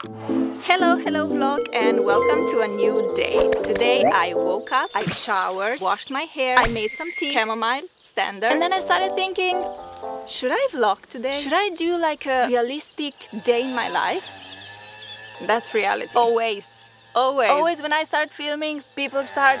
Hello, hello vlog and welcome to a new day. Today I woke up, I showered, washed my hair, I made some tea, chamomile, standard. And then I started thinking, should I vlog today? Should I do like a realistic day in my life? That's reality. Always. Always. Always when I start filming, people start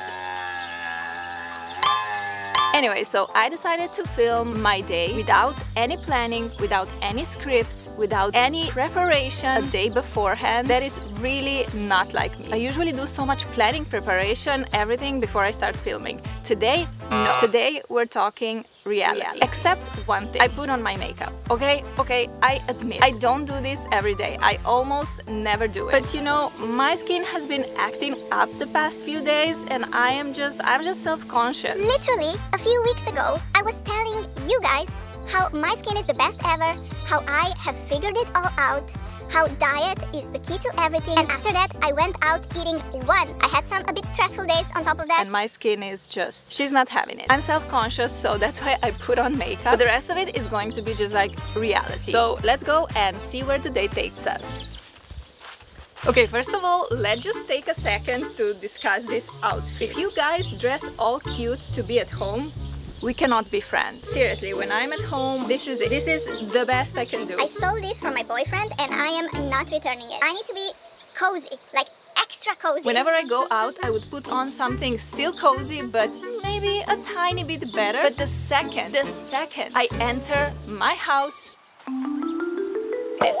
Anyway, so I decided to film my day without any planning, without any scripts, without any preparation a day beforehand. That is really not like me. I usually do so much planning, preparation, everything before I start filming. Today, no. Ah. Today we're talking reality. reality. Except one thing, I put on my makeup. Okay, okay, I admit, I don't do this every day. I almost never do it. But you know, my skin has been acting up the past few days and I am just, I'm just self-conscious. Literally, a few weeks ago, I was telling you guys how my skin is the best ever, how I have figured it all out, how diet is the key to everything. And after that, I went out eating once. I had some a bit stressful days on top of that. And my skin is just, she's not having it. I'm self-conscious, so that's why I put on makeup. But the rest of it is going to be just like reality. So let's go and see where the day takes us. Okay, first of all, let's just take a second to discuss this outfit. If you guys dress all cute to be at home, we cannot be friends. Seriously, when I'm at home, this is it. This is the best I can do. I stole this from my boyfriend and I am not returning it. I need to be cozy, like extra cozy. Whenever I go out, I would put on something still cozy, but maybe a tiny bit better. But the second, the second I enter my house, this.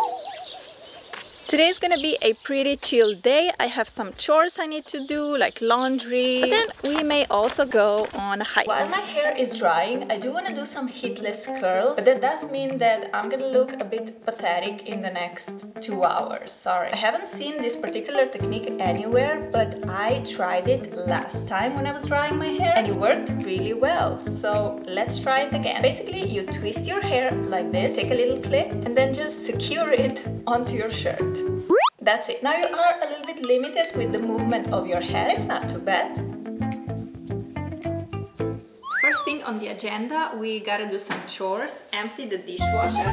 Today is gonna be a pretty chill day. I have some chores I need to do, like laundry. But then we may also go on a hike. While my hair is drying, I do wanna do some heatless curls. But that does mean that I'm gonna look a bit pathetic in the next two hours. Sorry. I haven't seen this particular technique anywhere, but I tried it last time when I was drying my hair and it worked really well. So let's try it again. Basically, you twist your hair like this, take a little clip, and then just secure it onto your shirt. That's it. Now you are a little bit limited with the movement of your head. It's not too bad. First thing on the agenda, we gotta do some chores. Empty the dishwasher.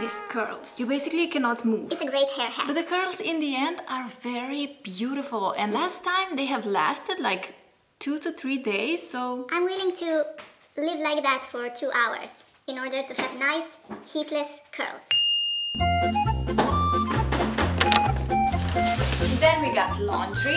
These curls. You basically cannot move. It's a great hair hack. But the curls in the end are very beautiful. And mm. last time they have lasted like two to three days, so... I'm willing to live like that for two hours in order to have nice heatless curls. Then we got laundry.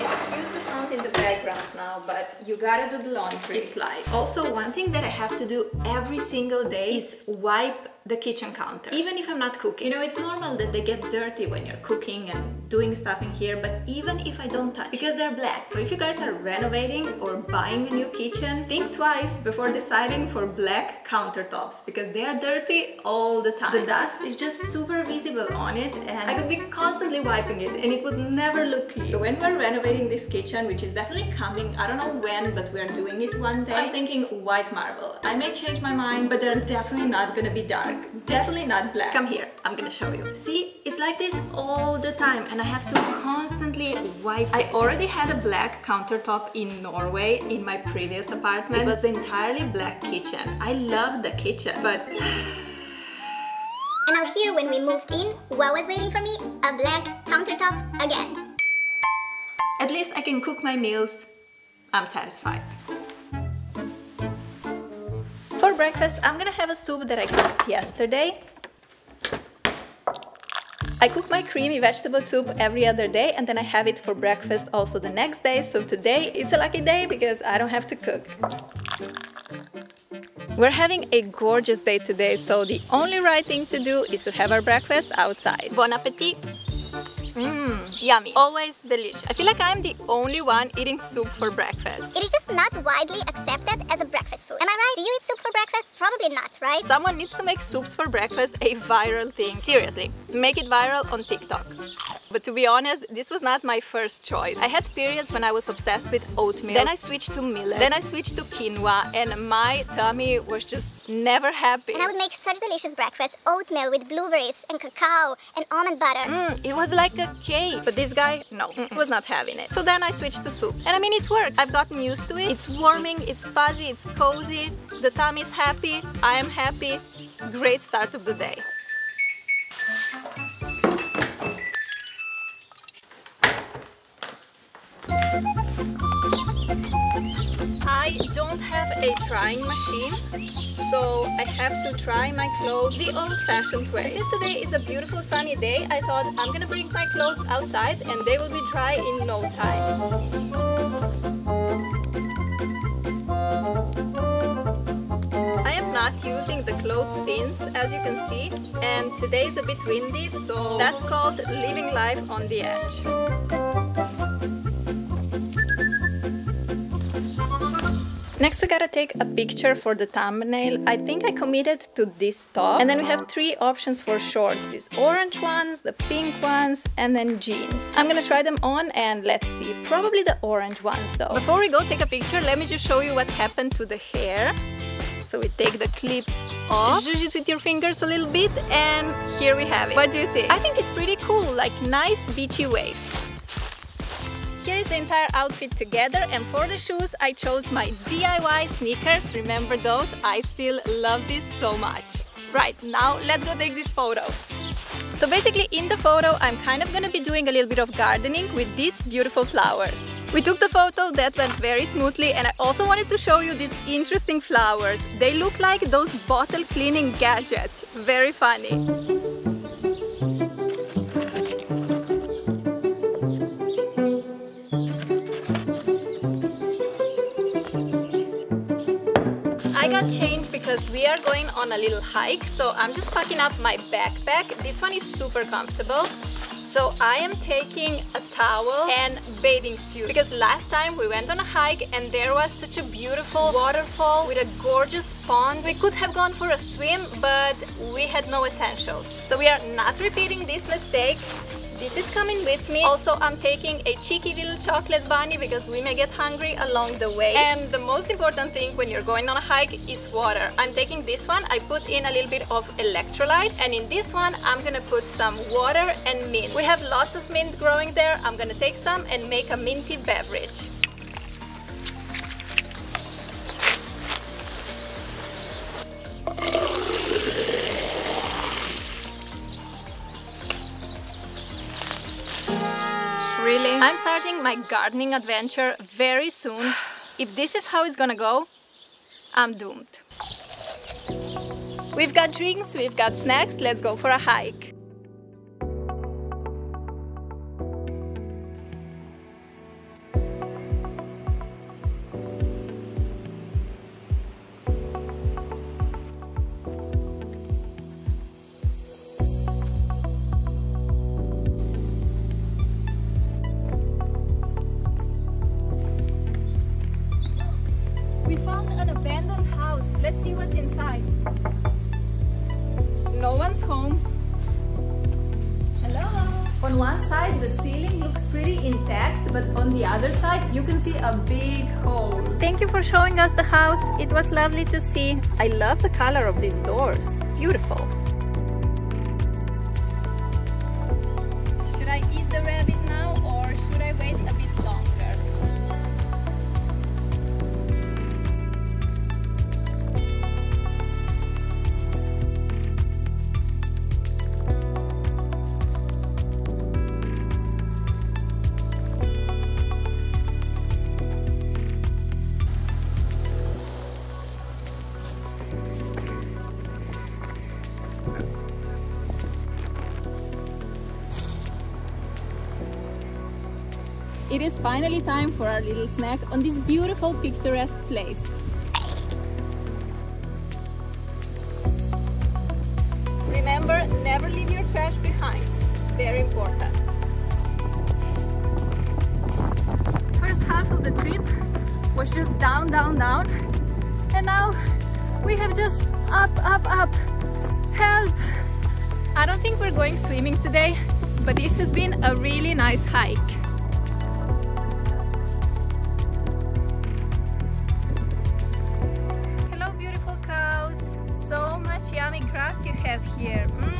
Excuse the sound in the background now, but you gotta do the laundry. It's life. Also, one thing that I have to do every single day is wipe the kitchen counter. Even if I'm not cooking. You know, it's normal that they get dirty when you're cooking and doing stuff in here, but even if I don't touch, because they're black. So if you guys are renovating or buying a new kitchen, think twice before deciding for black countertops because they are dirty all the time. The dust is just super visible on it and I could be constantly wiping it and it would never look clean. So when we're renovating this kitchen, which is definitely coming, I don't know when, but we're doing it one day, I'm thinking white marble. I may change my mind, but they're definitely not gonna be dark. Definitely not black. Come here, I'm gonna show you. See, it's like this all the time and I have to constantly wipe. I already had a black countertop in Norway in my previous apartment. It was the entirely black kitchen. I love the kitchen, but... And now here, when we moved in, what was waiting for me? A black countertop again. At least I can cook my meals. I'm satisfied breakfast, I'm gonna have a soup that I cooked yesterday. I cook my creamy vegetable soup every other day and then I have it for breakfast also the next day. So today it's a lucky day because I don't have to cook. We're having a gorgeous day today, so the only right thing to do is to have our breakfast outside. Bon appetit! Mmm, yummy. Always delicious. I feel like I'm the only one eating soup for breakfast. It is just not widely accepted as a breakfast food. Am I right? Do you eat soup for breakfast? Probably not, right? Someone needs to make soups for breakfast a viral thing. Seriously, make it viral on TikTok. But to be honest, this was not my first choice. I had periods when I was obsessed with oatmeal. Then I switched to millet. Then I switched to quinoa and my tummy was just never happy. And I would make such delicious breakfast. Oatmeal with blueberries and cacao and almond butter. Mm, it was like a cake. But this guy, no, mm -mm. was not having it. So then I switched to soups. And I mean, it works. I've gotten used to it. It's warming, it's fuzzy, it's cozy. The tummy is happy. I am happy. Great start of the day. A drying machine, so I have to dry my clothes the old-fashioned way. Since today is a beautiful sunny day, I thought I'm gonna bring my clothes outside and they will be dry in no time. I am not using the clothespins as you can see and today is a bit windy so that's called living life on the edge. Next we gotta take a picture for the thumbnail. I think I committed to this top. And then we have three options for shorts. These orange ones, the pink ones, and then jeans. I'm gonna try them on and let's see. Probably the orange ones though. Before we go take a picture, let me just show you what happened to the hair. So we take the clips off, zhuzh it with your fingers a little bit, and here we have it. What do you think? I think it's pretty cool, like nice beachy waves. Is the entire outfit together and for the shoes I chose my DIY sneakers. Remember those? I still love this so much. Right, now let's go take this photo. So basically in the photo I'm kind of gonna be doing a little bit of gardening with these beautiful flowers. We took the photo, that went very smoothly and I also wanted to show you these interesting flowers. They look like those bottle cleaning gadgets. Very funny. We are going on a little hike so I'm just packing up my backpack. This one is super comfortable. So I am taking a towel and bathing suit. Because last time we went on a hike and there was such a beautiful waterfall with a gorgeous pond. We could have gone for a swim but we had no essentials. So we are not repeating this mistake this is coming with me. Also, I'm taking a cheeky little chocolate bunny because we may get hungry along the way. And the most important thing when you're going on a hike is water. I'm taking this one. I put in a little bit of electrolytes. And in this one, I'm gonna put some water and mint. We have lots of mint growing there. I'm gonna take some and make a minty beverage. Starting my gardening adventure very soon. If this is how it's gonna go, I'm doomed. We've got drinks, we've got snacks, let's go for a hike. See a big hole. Thank you for showing us the house. It was lovely to see. I love the color of these doors. Beautiful. Should I eat the rabbit now or should I wait a bit It is finally time for our little snack on this beautiful picturesque place. Remember, never leave your trash behind. Very important. First half of the trip was just down, down, down. And now we have just up, up, up. Help! I don't think we're going swimming today but this has been a really nice hike. Have here. Mm.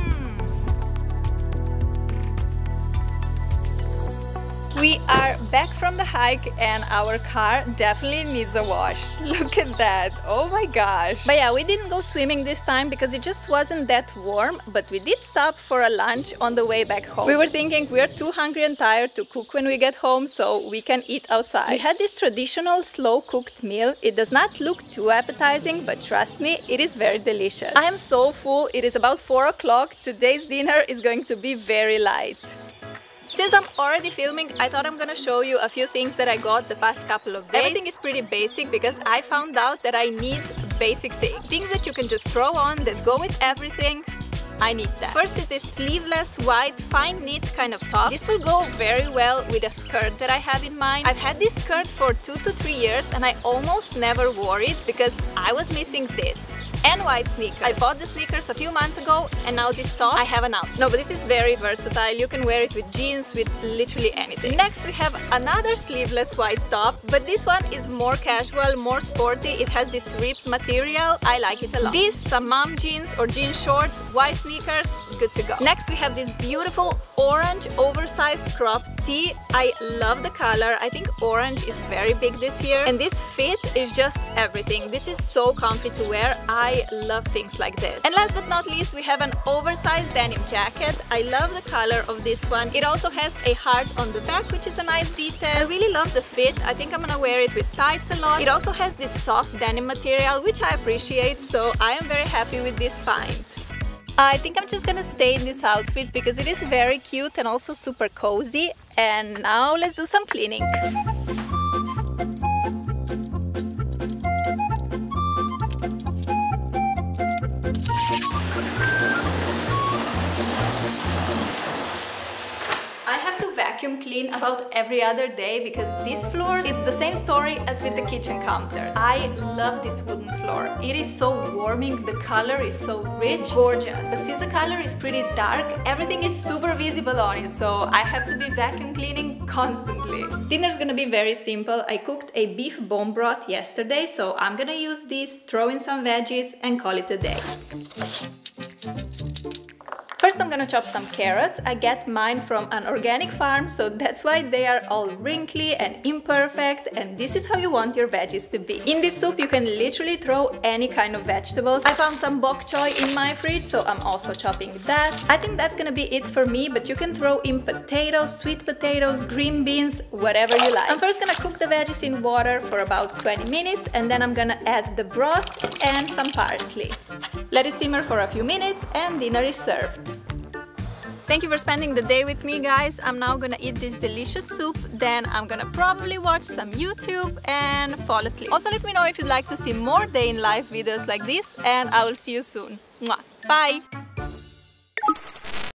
We are back from the hike and our car definitely needs a wash. Look at that, oh my gosh. But yeah, we didn't go swimming this time because it just wasn't that warm, but we did stop for a lunch on the way back home. We were thinking we're too hungry and tired to cook when we get home, so we can eat outside. We had this traditional slow cooked meal. It does not look too appetizing, but trust me, it is very delicious. I am so full, it is about 4 o'clock. Today's dinner is going to be very light. Since I'm already filming, I thought I'm gonna show you a few things that I got the past couple of days. Everything is pretty basic because I found out that I need basic things. Things that you can just throw on that go with everything. I need that. First is this sleeveless white fine knit kind of top. This will go very well with a skirt that I have in mind. I've had this skirt for two to three years and I almost never wore it because I was missing this and white sneakers. I bought the sneakers a few months ago and now this top I have an out. No, but this is very versatile. You can wear it with jeans, with literally anything. Next we have another sleeveless white top, but this one is more casual, more sporty. It has this ripped material. I like it a lot. These some mom jeans or jean shorts, white sneakers, good to go. Next we have this beautiful orange oversized crop tee. I love the color. I think orange is very big this year and this fit is just everything. This is so comfy to wear. I love things like this. And last but not least, we have an oversized denim jacket. I love the color of this one. It also has a heart on the back, which is a nice detail. I really love the fit. I think I'm gonna wear it with tights a lot. It also has this soft denim material, which I appreciate, so I am very happy with this find. I think I'm just gonna stay in this outfit because it is very cute and also super cozy. And now let's do some cleaning. Vacuum clean about every other day because these floors, it's the same story as with the kitchen counters. I love this wooden floor. It is so warming, the color is so rich, gorgeous. But since the color is pretty dark, everything is super visible on it, so I have to be vacuum cleaning constantly. Dinner's gonna be very simple. I cooked a beef bone broth yesterday, so I'm gonna use this, throw in some veggies and call it a day. First I'm gonna chop some carrots. I get mine from an organic farm, so that's why they are all wrinkly and imperfect and this is how you want your veggies to be. In this soup you can literally throw any kind of vegetables. I found some bok choy in my fridge, so I'm also chopping that. I think that's gonna be it for me, but you can throw in potatoes, sweet potatoes, green beans, whatever you like. I'm first gonna cook the veggies in water for about 20 minutes and then I'm gonna add the broth and some parsley. Let it simmer for a few minutes and dinner is served. Thank you for spending the day with me guys. I'm now gonna eat this delicious soup, then I'm gonna probably watch some YouTube and fall asleep. Also let me know if you'd like to see more day in life videos like this and I will see you soon. Mwah. Bye!